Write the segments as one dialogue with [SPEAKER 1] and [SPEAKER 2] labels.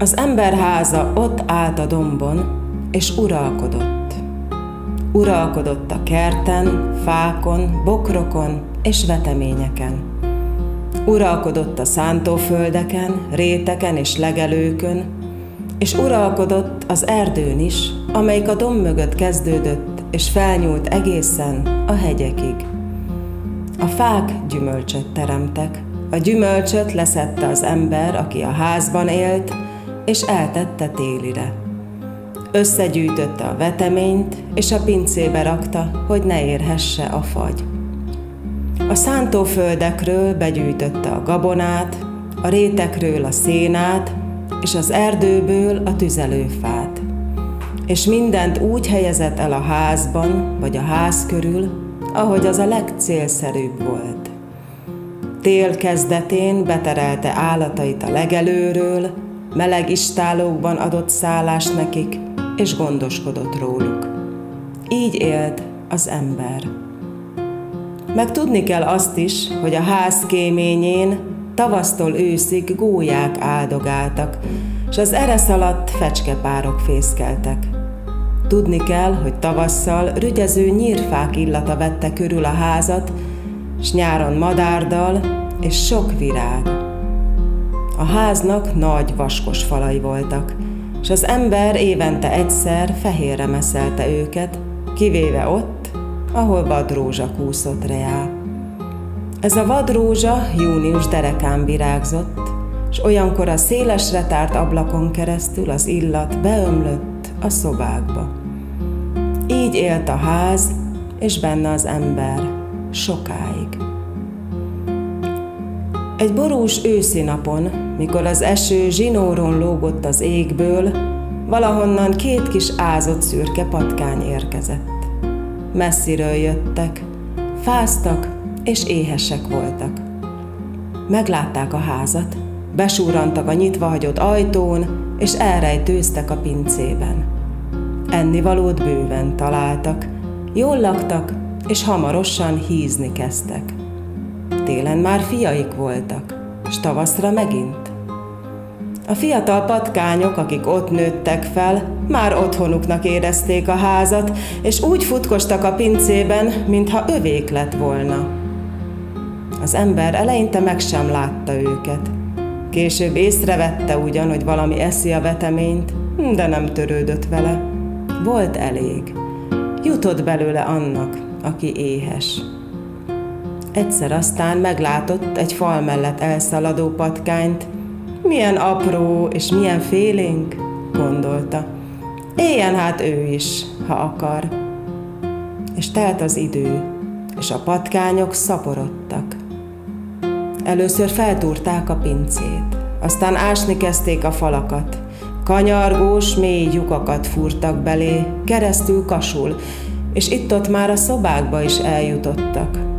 [SPEAKER 1] Az emberháza ott állt a dombon, és uralkodott. Uralkodott a kerten, fákon, bokrokon és veteményeken. Uralkodott a szántóföldeken, réteken és legelőkön, és uralkodott az erdőn is, amelyik a domb mögött kezdődött, és felnyúlt egészen a hegyekig. A fák gyümölcsöt teremtek, a gyümölcsöt leszette az ember, aki a házban élt, és eltette télire. Összegyűjtötte a veteményt, és a pincébe rakta, hogy ne érhesse a fagy. A szántóföldekről begyűjtötte a gabonát, a rétekről a szénát, és az erdőből a tüzelőfát. És mindent úgy helyezett el a házban, vagy a ház körül, ahogy az a legcélszerűbb volt. Tél kezdetén beterelte állatait a legelőről, meleg istálókban adott szállást nekik, és gondoskodott róluk. Így élt az ember. Meg tudni kell azt is, hogy a ház kéményén tavasztól őszig gólyák áldogáltak, és az eresz alatt fecskepárok fészkeltek. Tudni kell, hogy tavasszal rügyező nyírfák illata vette körül a házat, s nyáron madárdal és sok virág. A háznak nagy vaskos falai voltak, és az ember évente egyszer fehérre meszelte őket, kivéve ott, ahol vadrózsa kúszott reá. Ez a vadrózsa június derekán virágzott, és olyankor a szélesre tárt ablakon keresztül az illat beömlött a szobákba. Így élt a ház, és benne az ember sokáig. Egy borús őszi napon, mikor az eső zsinóron lógott az égből, valahonnan két kis ázott szürke patkány érkezett. Messziről jöttek, fáztak és éhesek voltak. Meglátták a házat, besúrantak a nyitva hagyott ajtón, és elrejtőztek a pincében. Ennivalót bőven találtak, jól laktak, és hamarosan hízni kezdtek. Télen már fiaik voltak, s tavaszra megint. A fiatal patkányok, akik ott nőttek fel, már otthonuknak érezték a házat, és úgy futkostak a pincében, mintha övék lett volna. Az ember eleinte meg sem látta őket. Később észrevette ugyan, hogy valami eszi a veteményt, de nem törődött vele. Volt elég. Jutott belőle annak, aki éhes. Egyszer aztán meglátott egy fal mellett elszaladó patkányt. Milyen apró és milyen félénk, gondolta. Éljen hát ő is, ha akar. És telt az idő, és a patkányok szaporodtak. Először feltúrták a pincét, aztán ásni kezdték a falakat. Kanyargós, mély lyukakat fúrtak belé, keresztül kasul, és itt-ott már a szobákba is eljutottak.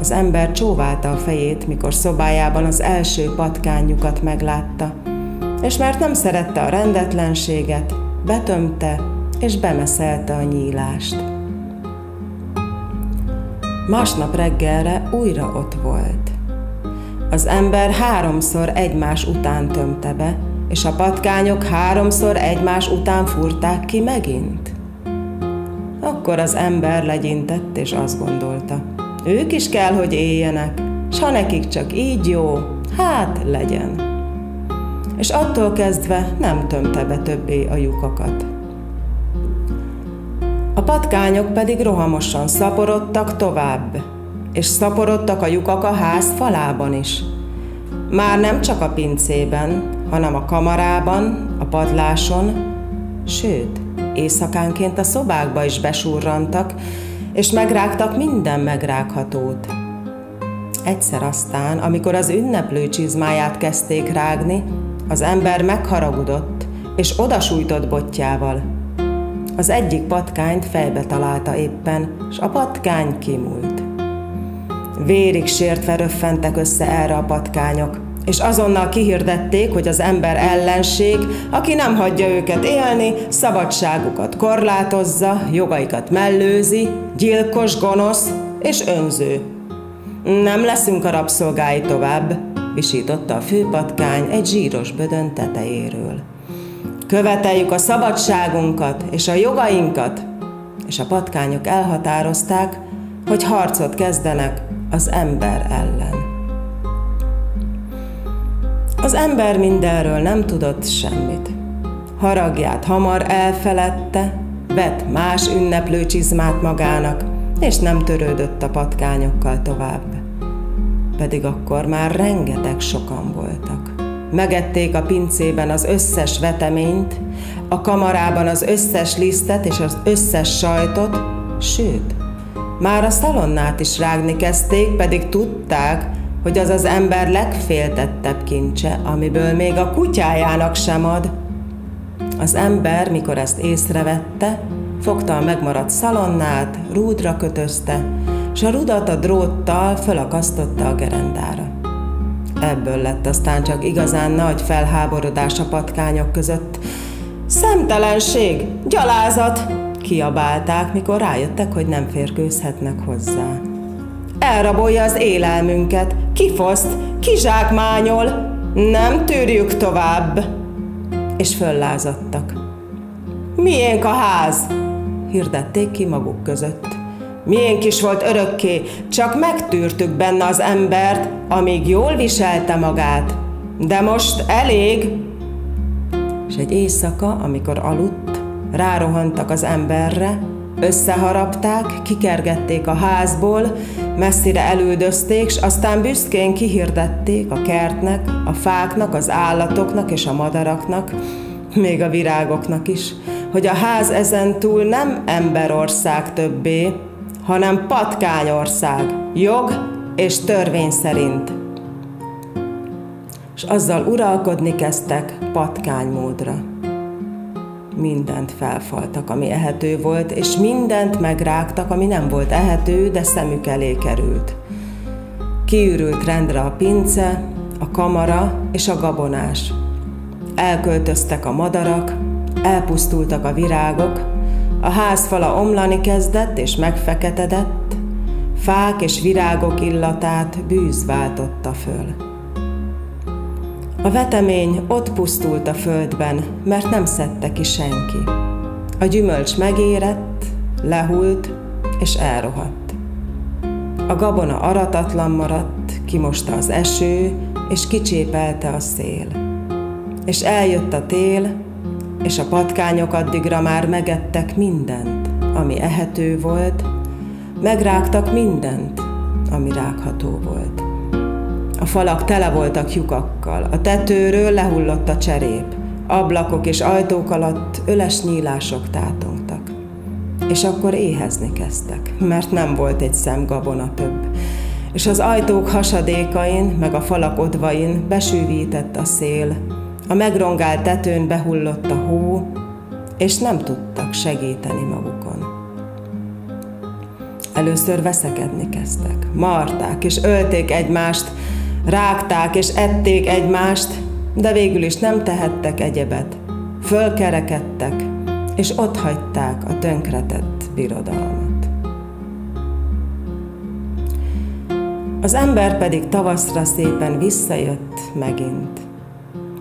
[SPEAKER 1] Az ember csóválta a fejét, mikor szobájában az első patkányukat meglátta, és mert nem szerette a rendetlenséget, betömte és bemeszelte a nyílást. Másnap reggelre újra ott volt. Az ember háromszor egymás után tömte be, és a patkányok háromszor egymás után furták ki megint. Akkor az ember legyintett, és azt gondolta, ők is kell, hogy éljenek, s ha nekik csak így jó, hát legyen. És attól kezdve nem tömte be többé a lyukakat. A patkányok pedig rohamosan szaporodtak tovább, és szaporodtak a lyukak a ház falában is. Már nem csak a pincében, hanem a kamarában, a padláson, sőt, éjszakánként a szobákba is besurrantak, és megrágtak minden megrághatót. Egyszer aztán, amikor az ünneplő csizmáját kezdték rágni, az ember megharagudott, és odasújtott botjával. Az egyik patkányt fejbe találta éppen, és a patkány kimúlt. Vérig sértve röffentek össze erre a patkányok, és azonnal kihirdették, hogy az ember ellenség, aki nem hagyja őket élni, szabadságukat korlátozza, jogaikat mellőzi, gyilkos, gonosz és önző. Nem leszünk a rabszolgái tovább, visította a főpatkány egy zsíros bödön tetejéről. Követeljük a szabadságunkat és a jogainkat, és a patkányok elhatározták, hogy harcot kezdenek az ember ellen. Az ember mindenről nem tudott semmit. Haragját hamar elfeledte, vett más ünneplő csizmát magának, és nem törődött a patkányokkal tovább. Pedig akkor már rengeteg sokan voltak. Megették a pincében az összes veteményt, a kamarában az összes lisztet és az összes sajtot, sőt, már a szalonnát is rágni kezdték, pedig tudták, hogy az az ember legféltettebb kincse, amiből még a kutyájának sem ad. Az ember, mikor ezt észrevette, fogta a megmaradt szalonnát, rúdra kötözte, s a rudat a dróttal fölakasztotta a gerendára. Ebből lett aztán csak igazán nagy felháborodás a patkányok között. Szemtelenség, gyalázat! kiabálták, mikor rájöttek, hogy nem férkőzhetnek hozzá. Elrabolja az élelmünket, kifoszt, kizsákmányol, nem tűrjük tovább! És föllázadtak. Miénk a ház? hirdették ki maguk között. Miénk is volt örökké, csak megtűrtük benne az embert, amíg jól viselte magát. De most elég! És egy éjszaka, amikor aludt, rárohantak az emberre, összeharapták, kikergették a házból, messzire elüldözték, s aztán büszkén kihirdették a kertnek, a fáknak, az állatoknak és a madaraknak, még a virágoknak is, hogy a ház ezen túl nem emberország többé, hanem patkányország, jog és törvény szerint. És azzal uralkodni kezdtek patkánymódra. Mindent felfaltak, ami ehető volt, és mindent megrágtak, ami nem volt ehető, de szemük elé került. Kiürült rendre a pince, a kamara és a gabonás. Elköltöztek a madarak, elpusztultak a virágok, a házfala omlani kezdett és megfeketedett, fák és virágok illatát bűz váltotta föl. A vetemény ott pusztult a földben, mert nem szedte ki senki. A gyümölcs megérett, lehult és elrohadt. A gabona aratatlan maradt, kimosta az eső, és kicsépelte a szél. És eljött a tél, és a patkányok addigra már megettek mindent, ami ehető volt, megrágtak mindent, ami rágható volt. A falak tele voltak lyukakkal, a tetőről lehullott a cserép, ablakok és ajtók alatt öles nyílások tátongtak. És akkor éhezni kezdtek, mert nem volt egy szem gabona több, és az ajtók hasadékain, meg a falak odvain besűvített a szél, a megrongált tetőn behullott a hó, és nem tudtak segíteni magukon. Először veszekedni kezdtek, marták és ölték egymást, rágták és ették egymást, de végül is nem tehettek egyebet. Fölkerekedtek, és ott hagyták a tönkretett birodalmat. Az ember pedig tavaszra szépen visszajött megint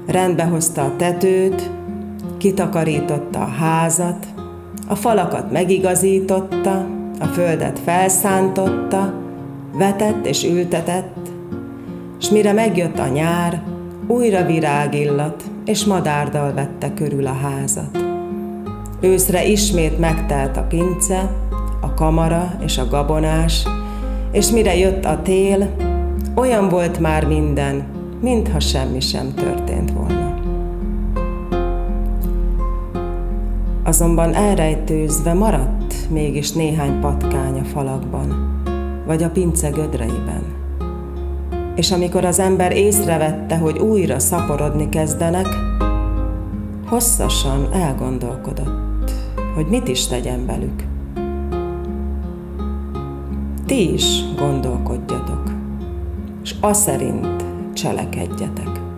[SPEAKER 1] rendbehozta a tetőt, kitakarította a házat, a falakat megigazította, a földet felszántotta, vetett és ültetett, s mire megjött a nyár, újra virágillat és madárdal vette körül a házat. Őszre ismét megtelt a pince, a kamara és a gabonás, és mire jött a tél, olyan volt már minden, mintha semmi sem történt volna. Azonban elrejtőzve maradt mégis néhány patkány a falakban, vagy a pince gödreiben. És amikor az ember észrevette, hogy újra szaporodni kezdenek, hosszasan elgondolkodott, hogy mit is tegyen velük. Ti is gondolkodjatok, és az szerint cselekedjetek.